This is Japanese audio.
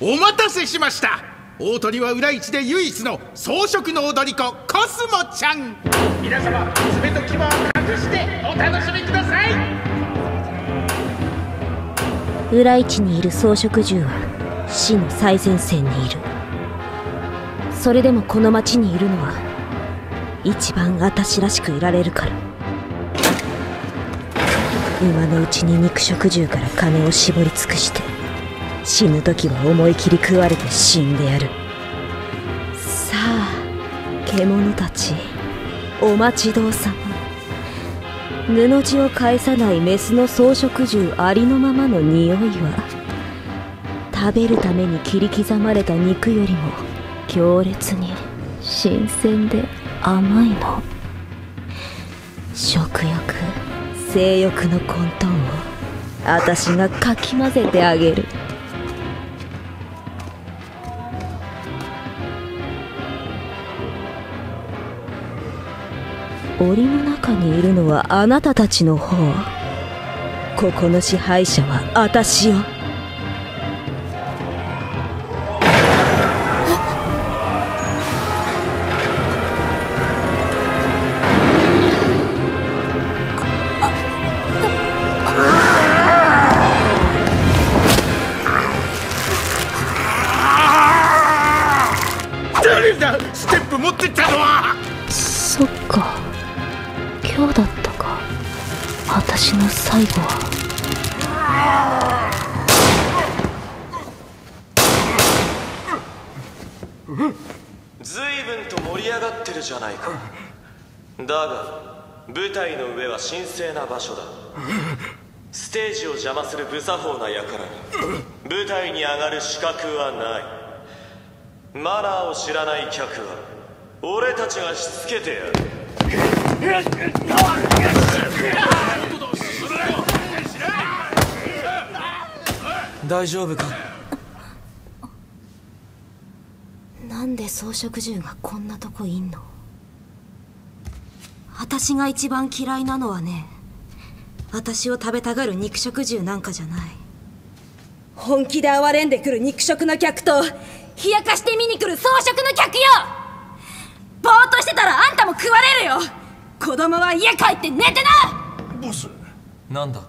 お待たせしました。大鳥は裏市で唯一の装飾の踊り子コスモちゃん。皆様爪と牙を隠してお楽しみください。裏市にいる装飾獣は死の最前線にいる。それでもこの町にいるのは一番私らしくいられるから。今のうちに肉食獣から金を絞り尽くして死ぬ時は思い切り食われて死んでやる。さあ獣たちお待ちどうさま。布地を返さないメスの草食獣ありのままの匂いは食べるために切り刻まれた肉よりも強烈に新鮮で甘いの。食欲性欲の混沌を私がかき混ぜてあげる。檻の中にいるのはあなたたちの方。ここの支配者は私よ。ステップ持ってったのは。そっか今日だったか。私の最後は。随分と盛り上がってるじゃないか。だが舞台の上は神聖な場所だ。ステージを邪魔する無作法な輩に。舞台に上がる資格はない。マナーを知らない客は俺たちがしつけてやる。大丈夫か？なんで草食獣がこんなとこいんの？私が一番嫌いなのはね私を食べたがる肉食獣なんかじゃない。本気で哀れんでくる肉食の客と冷やかして見に来る草食の客よぼーっとしてたらあんたも食われるよ子供は家帰って寝てな！ボス。なんだ？